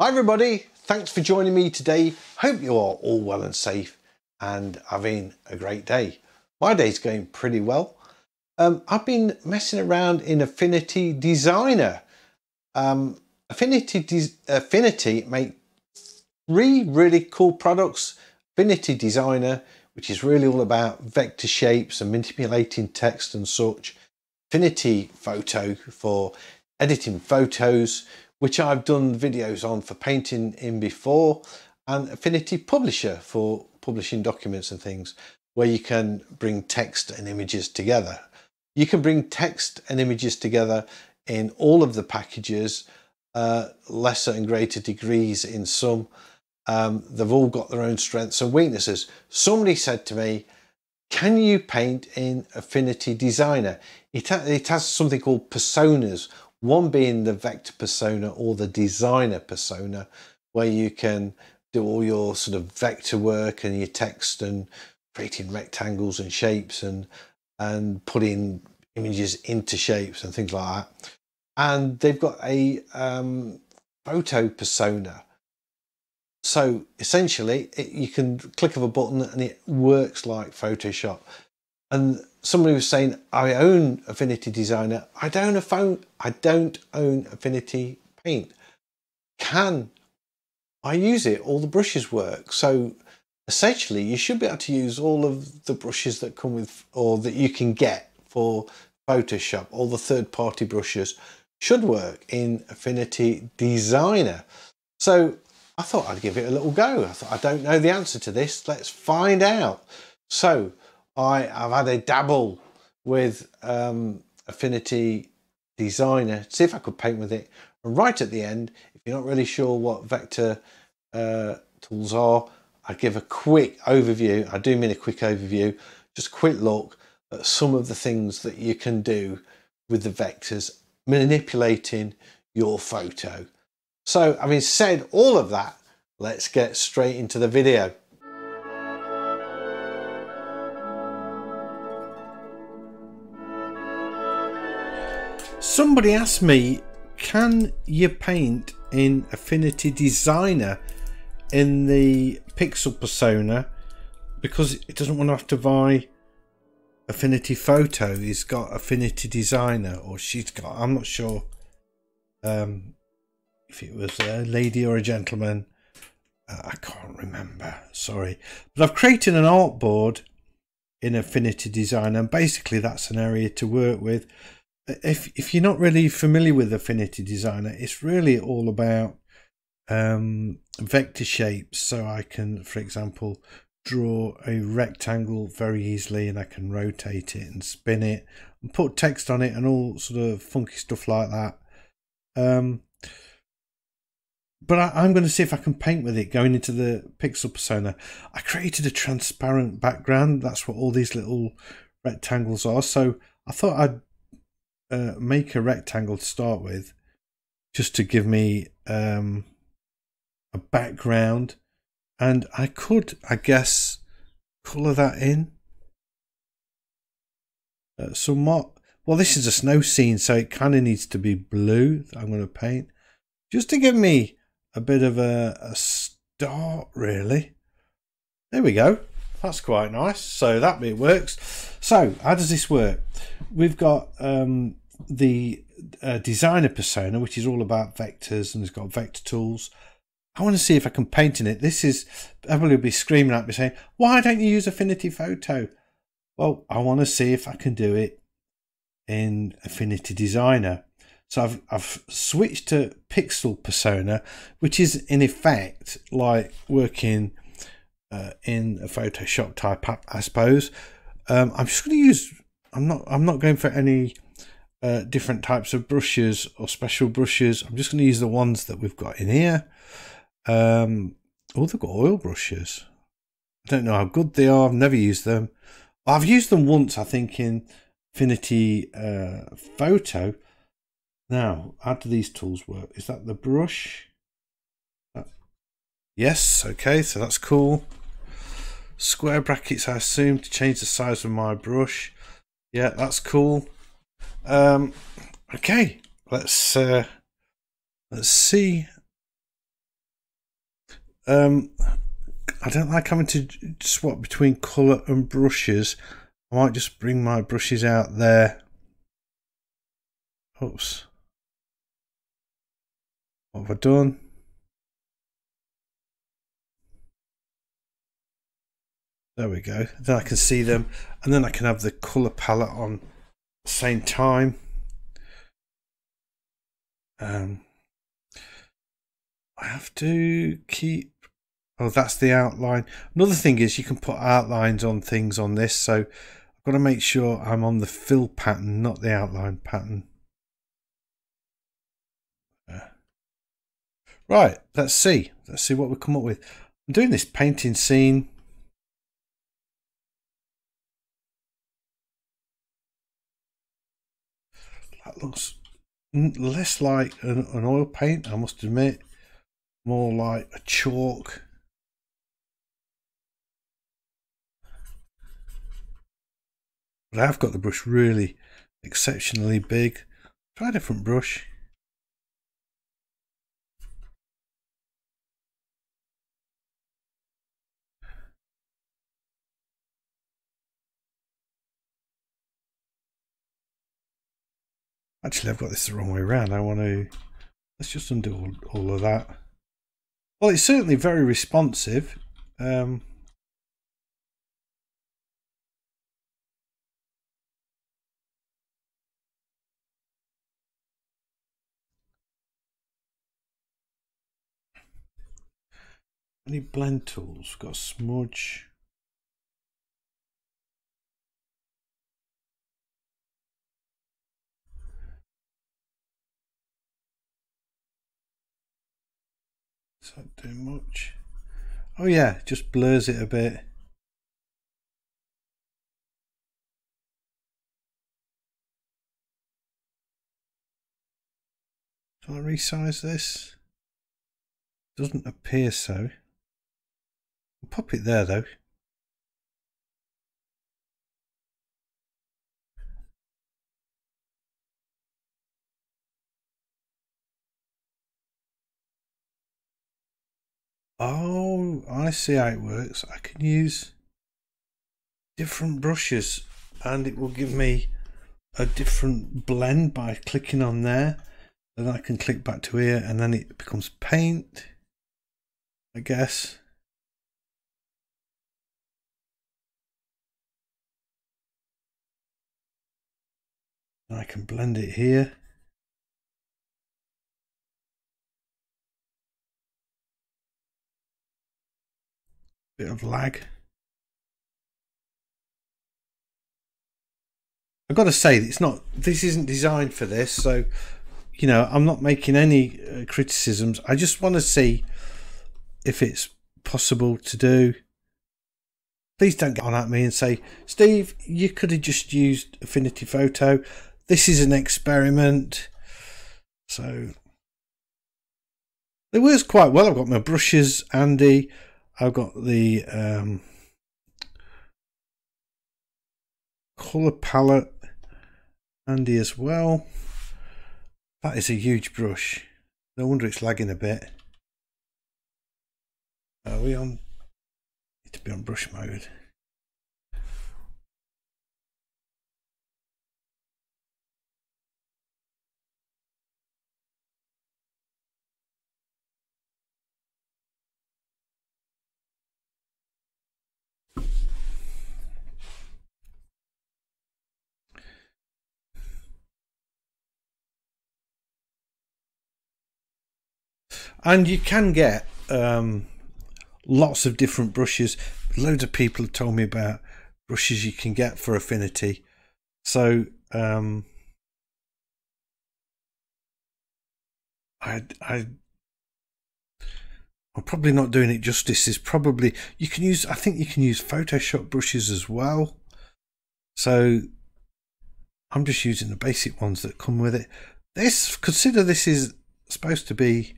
Hi everybody, thanks for joining me today. Hope you are all well and safe and having a great day. My day's going pretty well. Um, I've been messing around in Affinity Designer. Um, Affinity, De Affinity make three really cool products. Affinity Designer, which is really all about vector shapes and manipulating text and such. Affinity Photo for editing photos, which I've done videos on for painting in before, and Affinity Publisher for publishing documents and things, where you can bring text and images together. You can bring text and images together in all of the packages, uh, lesser and greater degrees in some. Um, they've all got their own strengths and weaknesses. Somebody said to me, can you paint in Affinity Designer? It, ha it has something called personas one being the vector persona or the designer persona, where you can do all your sort of vector work and your text and creating rectangles and shapes and and putting images into shapes and things like that. And they've got a um, photo persona. So essentially, it, you can click of a button and it works like Photoshop. And somebody was saying, I own Affinity Designer. I don't own. I don't own Affinity Paint. Can I use it? All the brushes work. So essentially, you should be able to use all of the brushes that come with, or that you can get for Photoshop. All the third-party brushes should work in Affinity Designer. So I thought I'd give it a little go. I thought I don't know the answer to this. Let's find out. So I have had a dabble with um, Affinity Designer, see if I could paint with it. And right at the end, if you're not really sure what vector uh, tools are, I give a quick overview. I do mean a quick overview, just a quick look at some of the things that you can do with the vectors, manipulating your photo. So having said all of that, let's get straight into the video. Somebody asked me, can you paint in Affinity Designer in the Pixel Persona because it doesn't want to have to buy Affinity Photo. He's got Affinity Designer or she's got, I'm not sure um, if it was a lady or a gentleman. Uh, I can't remember, sorry. But I've created an artboard in Affinity Designer and basically that's an area to work with if if you're not really familiar with Affinity Designer, it's really all about um, vector shapes. So I can, for example, draw a rectangle very easily, and I can rotate it and spin it and put text on it and all sort of funky stuff like that. Um, but I, am going to see if I can paint with it going into the pixel persona. I created a transparent background. That's what all these little rectangles are. So I thought I'd uh, make a rectangle to start with, just to give me um, a background. And I could, I guess, colour that in uh, somewhat. Well, this is a snow scene, so it kind of needs to be blue. I'm going to paint just to give me a bit of a, a start, really. There we go. That's quite nice. So that bit works. So how does this work? We've got um, the uh, designer persona, which is all about vectors and it's got vector tools. I want to see if I can paint in it. This is everybody will be screaming at me saying, "Why don't you use Affinity Photo?" Well, I want to see if I can do it in Affinity Designer. So I've I've switched to Pixel Persona, which is in effect like working uh, in a Photoshop type app, I suppose. Um, I'm just going to use. I'm not. I'm not going for any uh, different types of brushes or special brushes. I'm just going to use the ones that we've got in here. Um, oh, they've got oil brushes. I don't know how good they are. I've never used them. I've used them once, I think, in Affinity uh, Photo. Now, how do these tools work? Is that the brush? Yes, okay, so that's cool. Square brackets, I assume, to change the size of my brush. Yeah, that's cool. Um, okay, let's uh, let's see um, I don't like having to swap between colour and brushes. I might just bring my brushes out there. Oops. What have I done? There we go. Then I can see them and then I can have the colour palette on same time. Um, I have to keep Oh, that's the outline. Another thing is you can put outlines on things on this. So I've got to make sure I'm on the fill pattern, not the outline pattern. Right, let's see. Let's see what we come up with. I'm doing this painting scene. That looks less like an, an oil paint, I must admit. More like a chalk. But I've got the brush really exceptionally big. Try a different brush. Actually, I've got this the wrong way around. I want to... Let's just undo all, all of that. Well, it's certainly very responsive. Um, Any blend tools? Got smudge. That doing much? Oh yeah, just blurs it a bit. Can I resize this? Doesn't appear so. I'll pop it there though. Oh, I see how it works. I can use different brushes and it will give me a different blend by clicking on there. Then I can click back to here and then it becomes paint, I guess. I can blend it here. Bit of lag. I've got to say, it's not. This isn't designed for this, so you know, I'm not making any uh, criticisms. I just want to see if it's possible to do. Please don't get on at me and say, Steve, you could have just used Affinity Photo this is an experiment. So it works quite well. I've got my brushes Andy. I've got the um, colour palette Andy as well. That is a huge brush. No wonder it's lagging a bit. Are we on? Need to be on brush mode. And you can get um, lots of different brushes. Loads of people have told me about brushes you can get for affinity. So um, I, I I'm probably not doing it justice. Is probably you can use I think you can use Photoshop brushes as well. So I'm just using the basic ones that come with it. This consider this is supposed to be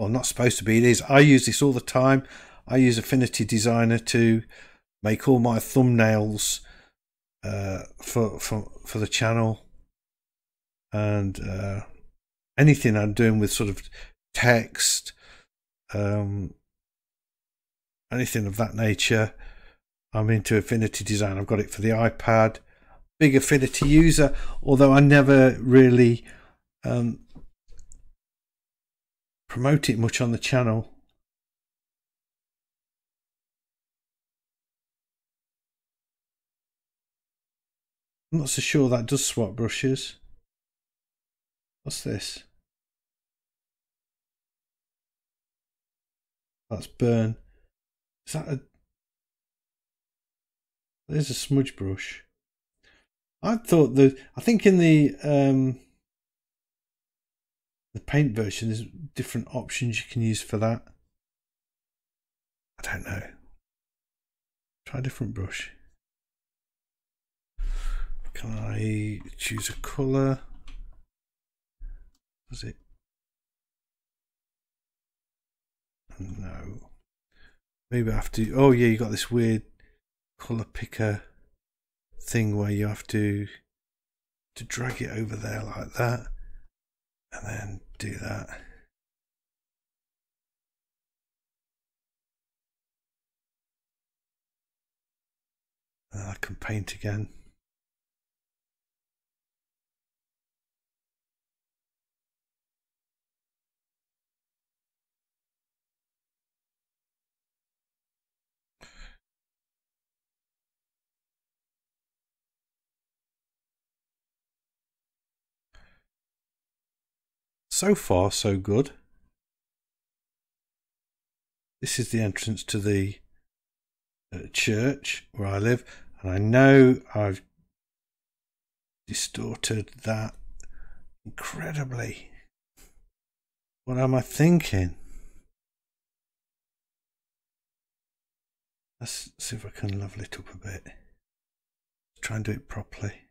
well not supposed to be it is i use this all the time i use affinity designer to make all my thumbnails uh, for for for the channel and uh, anything i'm doing with sort of text um, anything of that nature. I'm into Affinity Design. I've got it for the iPad. Big Affinity user, although I never really um, promote it much on the channel. I'm not so sure that does swap brushes. What's this? That's burn. Is that a... There's a smudge brush. I thought that... I think in the... Um, the paint version, there's different options you can use for that. I don't know. Try a different brush. Can I choose a colour? Was it? No. Maybe I have to. Oh, yeah, you got this weird colour picker thing where you have to to drag it over there like that and then do that. And I can paint again. So far, so good. This is the entrance to the uh, church where I live, and I know I've distorted that incredibly. What am I thinking? Let's see if I can level it up a bit. Try and do it properly.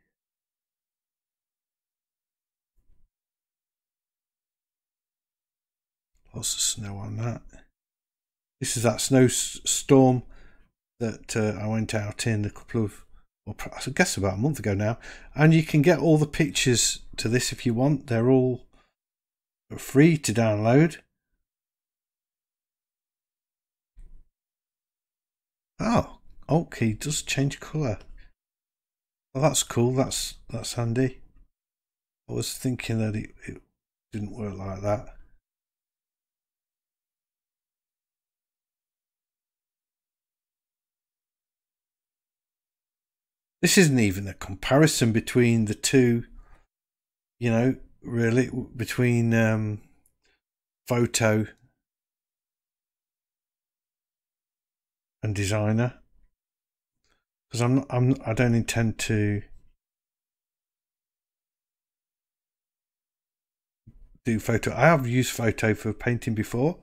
Lots of snow on that. This is that snowstorm that uh, I went out in a couple of, well, I guess about a month ago now. And you can get all the pictures to this if you want. They're all free to download. Oh, okay, does change colour. Well, that's cool. That's that's handy. I was thinking that it, it didn't work like that. This isn't even a comparison between the two, you know, really, between um, photo and designer. Because I'm not, I'm, I don't intend to do photo. I have used photo for painting before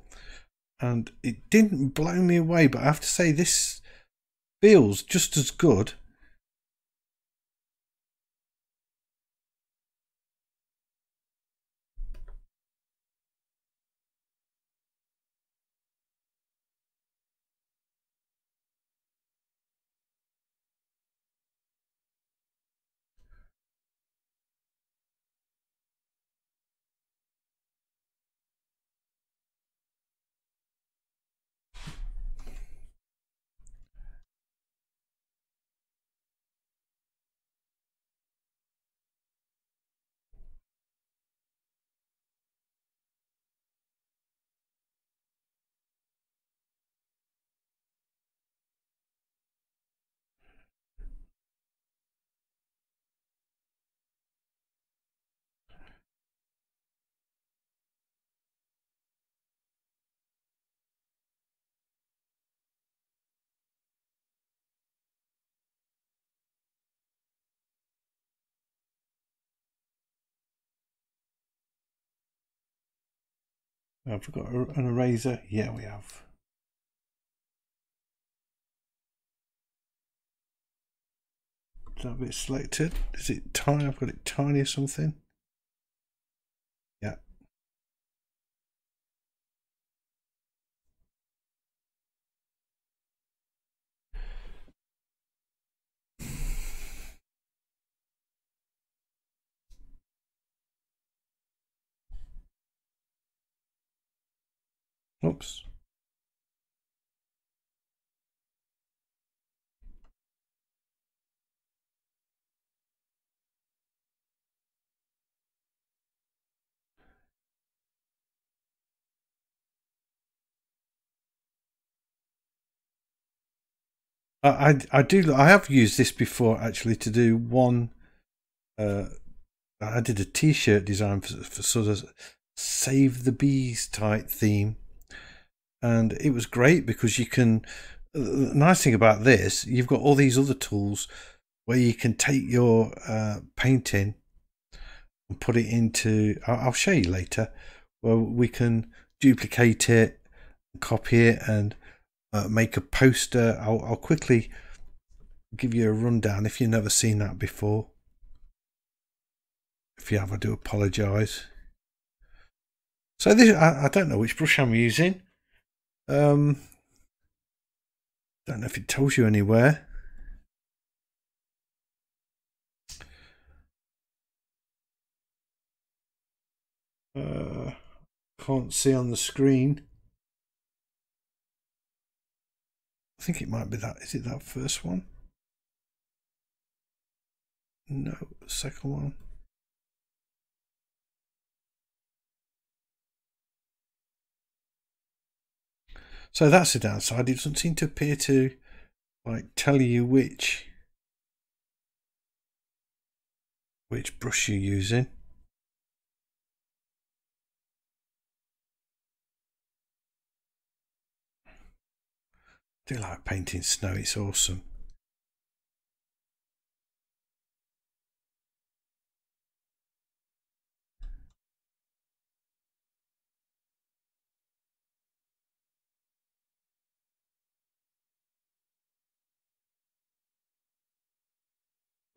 and it didn't blow me away, but I have to say this feels just as good Have we got an eraser? Yeah, we have. Is that bit selected? Is it tiny? I've got it tiny or something. Oops. I, I do I have used this before actually to do one uh, I did a t-shirt design for, for sort of save the bees type theme and it was great because you can. The nice thing about this, you've got all these other tools where you can take your uh, painting and put it into. I'll, show you later where we can duplicate it, copy it, and uh, make a poster. I'll, I'll quickly give you a rundown if you've never seen that before. If you have, I do apologise. So this, I, I, don't know which brush I'm using. Um, don't know if it tells you anywhere. Uh, can't see on the screen. I think it might be that. Is it that first one? No, second one. So that's the downside. It doesn't seem to appear to like tell you which which brush you're using. I do like painting snow, it's awesome.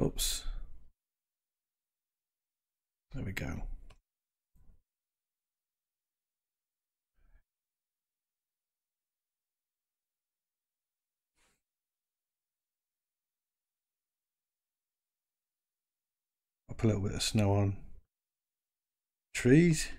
Oops. There we go. put a little bit of snow on trees.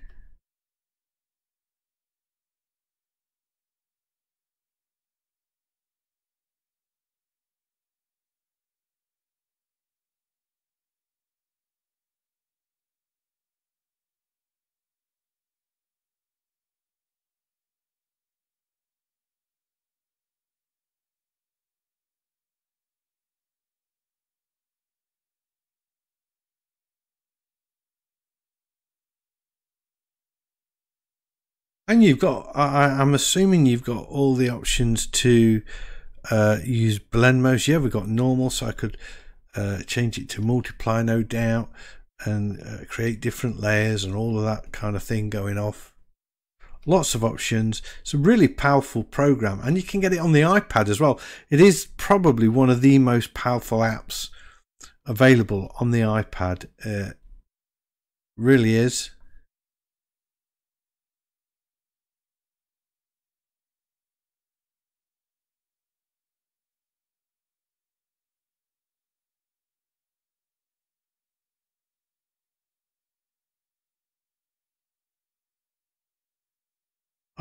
And you've got, I, am assuming you've got all the options to uh, use blend modes. Yeah, we've got normal, so I could uh, change it to multiply, no doubt, and uh, create different layers and all of that kind of thing going off. Lots of options. It's a really powerful program, and you can get it on the iPad as well. It is probably one of the most powerful apps available on the iPad. Uh, really is.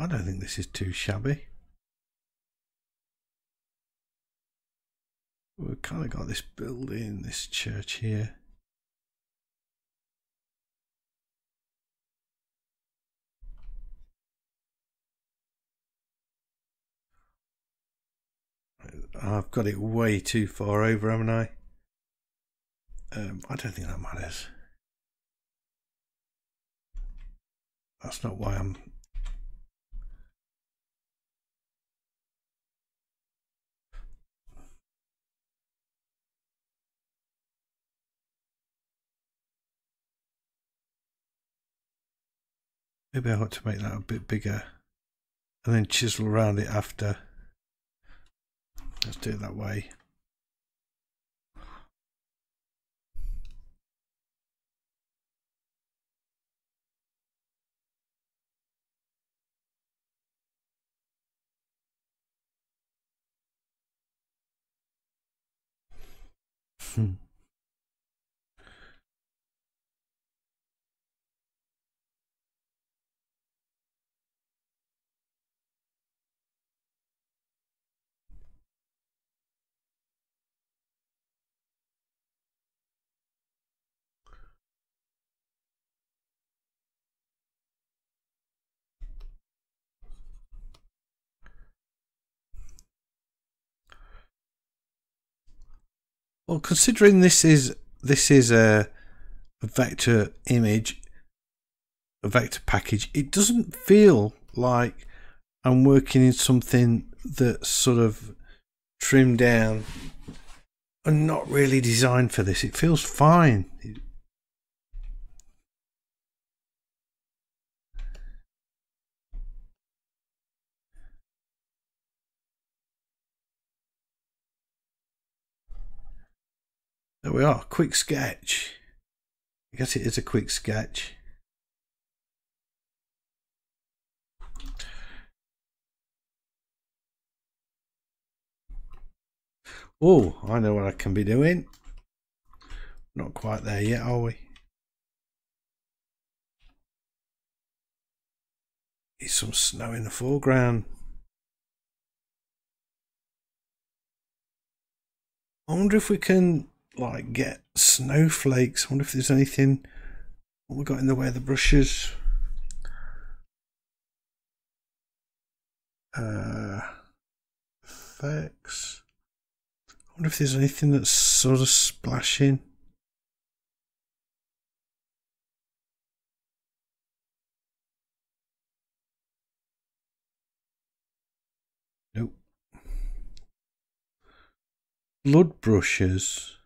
I don't think this is too shabby. We've kind of got this building, this church here. I've got it way too far over, haven't I? Um, I don't think that matters. That's not why I'm Maybe I ought to make that a bit bigger and then chisel around it after. Let's do it that way. Hmm. Well, considering this is this is a, a vector image, a vector package, it doesn't feel like I'm working in something that's sort of trimmed down and not really designed for this. It feels fine. There we are, quick sketch. I guess it is a quick sketch. Oh, I know what I can be doing. Not quite there yet, are we? Need some snow in the foreground. I wonder if we can like get snowflakes. I wonder if there's anything we got in the way of the brushes. Uh, effects. I wonder if there's anything that's sort of splashing. Nope. Blood brushes.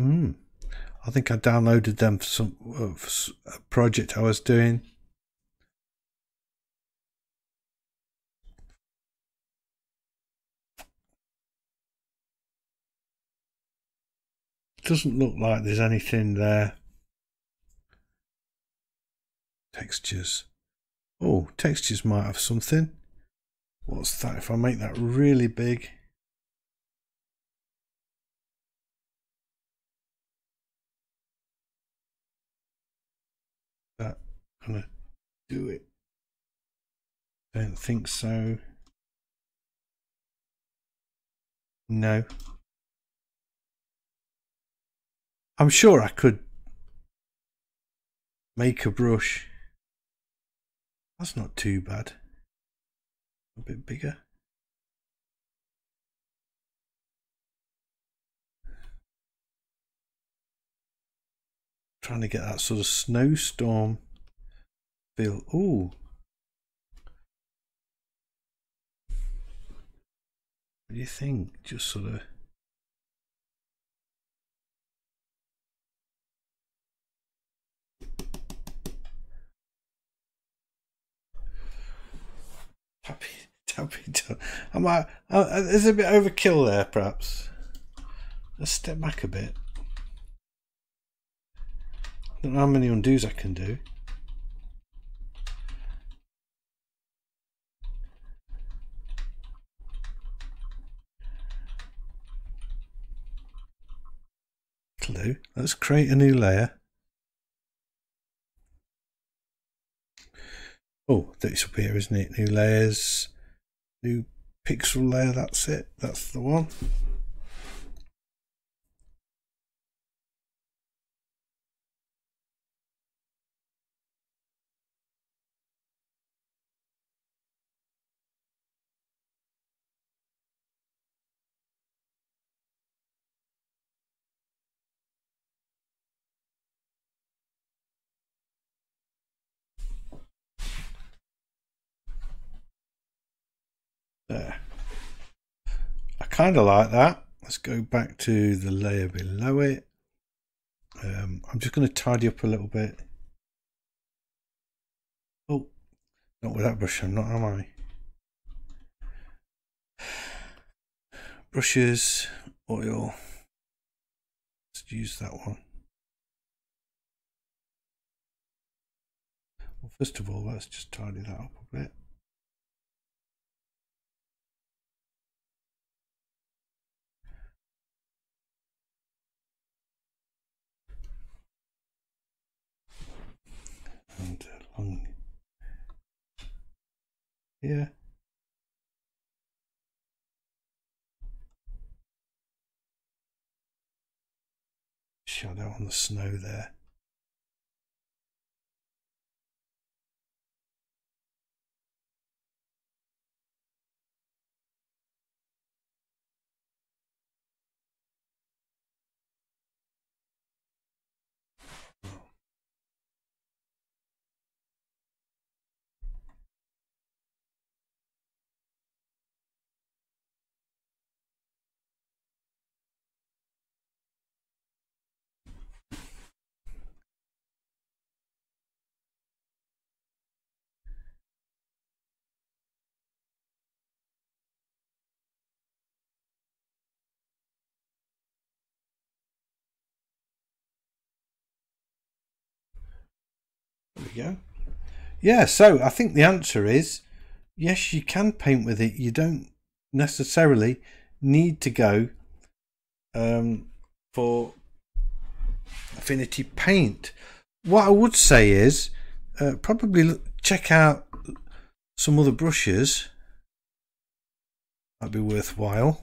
Hmm. I think I downloaded them for some uh, for a project I was doing. Doesn't look like there's anything there. Textures. Oh, textures might have something. What's that if I make that really big? Gonna do it? Don't think so. No. I'm sure I could make a brush. That's not too bad. A bit bigger. Trying to get that sort of snowstorm Ooh. What do you think? Just sort of. Am I? Uh, there's a bit overkill there, perhaps. Let's step back a bit. I don't know how many undos I can do. Clue. Let's create a new layer. Oh, that's up here, isn't it? New layers, new pixel layer. That's it. That's the one. There. I kind of like that. Let's go back to the layer below it. Um, I'm just going to tidy up a little bit. Oh, not with that brush, I'm not, am I? Brushes, oil. Let's use that one. Well, first of all, let's just tidy that up a bit. and along here. Shadow on the snow there. We go. Yeah, so I think the answer is yes, you can paint with it. You don't necessarily need to go um, for affinity paint. What I would say is uh, probably check out some other brushes. That'd be worthwhile.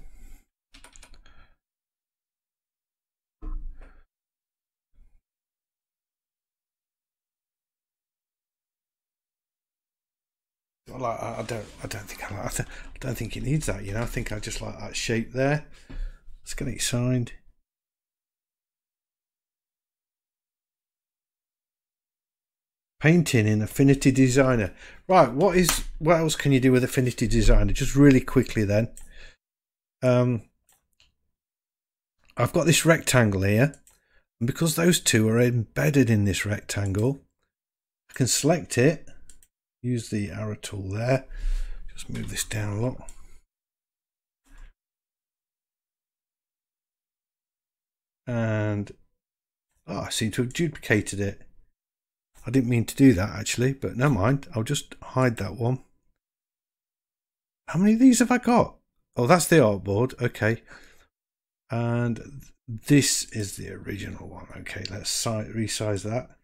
Like I don't I don't think I, like, I don't think it needs that you know? I think I just like that shape there. Let's get it signed. Painting in affinity designer. Right what is what else can you do with affinity designer? Just really quickly then. Um I've got this rectangle here and because those two are embedded in this rectangle I can select it use the arrow tool there. Just move this down a lot. And oh, I seem to have duplicated it. I didn't mean to do that actually but never mind. I'll just hide that one. How many of these have I got? Oh that's the artboard. Okay. And this is the original one. Okay let's resize that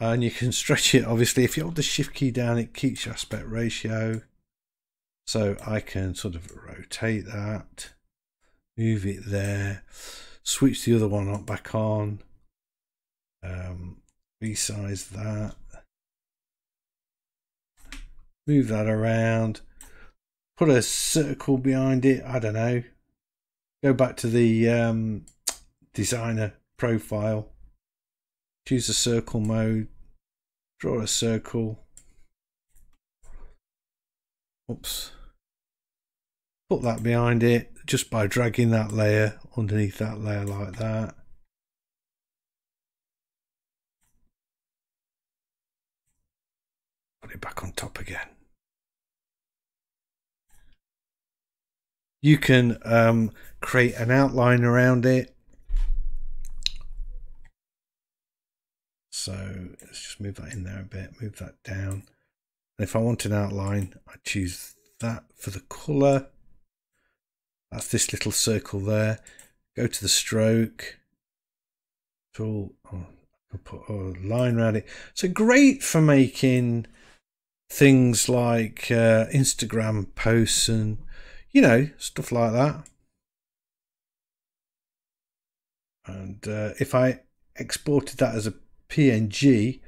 and you can stretch it obviously if you hold the shift key down it keeps your aspect ratio. So I can sort of rotate that move it there switch the other one up back on um, resize that. Move that around put a circle behind it I don't know. Go back to the um, designer profile choose the circle mode, draw a circle. Oops. Put that behind it just by dragging that layer underneath that layer like that. Put it back on top again. You can um, create an outline around it So let's just move that in there a bit, move that down. And if I want an outline, I choose that for the colour. That's this little circle there. Go to the stroke tool. Oh, I'll put a line around it. So great for making things like uh, Instagram posts and, you know, stuff like that. And uh, if I exported that as a PNG,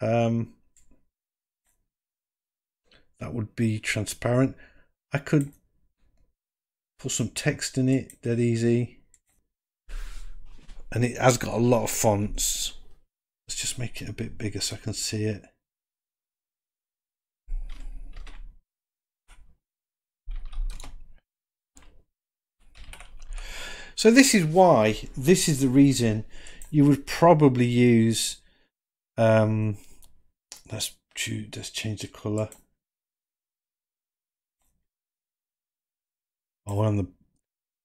um, that would be transparent. I could put some text in it, dead easy. And it has got a lot of fonts. Let's just make it a bit bigger so I can see it. So this is why, this is the reason you would probably use um let's choose let's change the color oh we're on the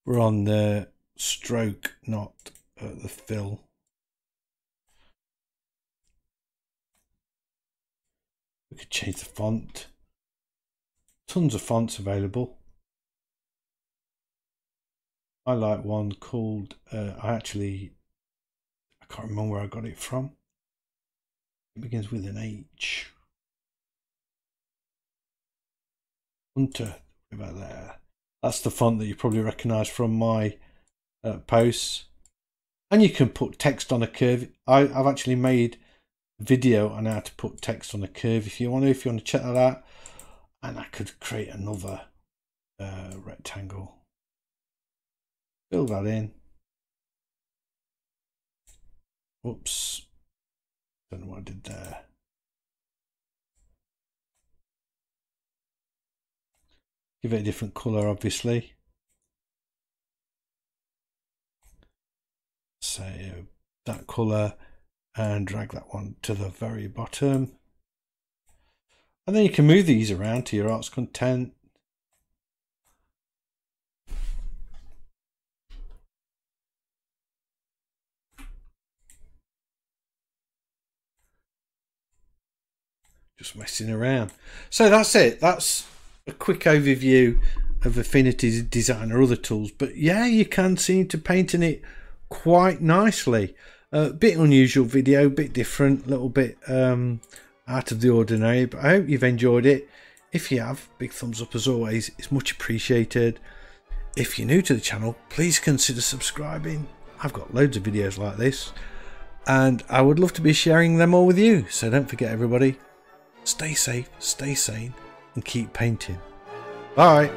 we're on the stroke not uh, the fill. We could change the font. Tons of fonts available. I like one called uh, I actually can't remember where I got it from. It begins with an H. Hunter, about there. That's the font that you probably recognise from my uh, posts. And you can put text on a curve. I, have actually made a video on how to put text on a curve if you want to, if you want to check that out. And I could create another uh, rectangle. Fill that in. Whoops. Don't know what I did there. Give it a different colour, obviously. Say uh, that colour and drag that one to the very bottom. And then you can move these around to your art's content. Just messing around. So that's it. That's a quick overview of Affinity Designer other tools. But yeah, you can seem to painting it quite nicely. A uh, bit unusual video, a bit different, a little bit um, out of the ordinary. But I hope you've enjoyed it. If you have, big thumbs up as always. It's much appreciated. If you're new to the channel, please consider subscribing. I've got loads of videos like this and I would love to be sharing them all with you. So don't forget everybody, stay safe, stay sane and keep painting. Bye.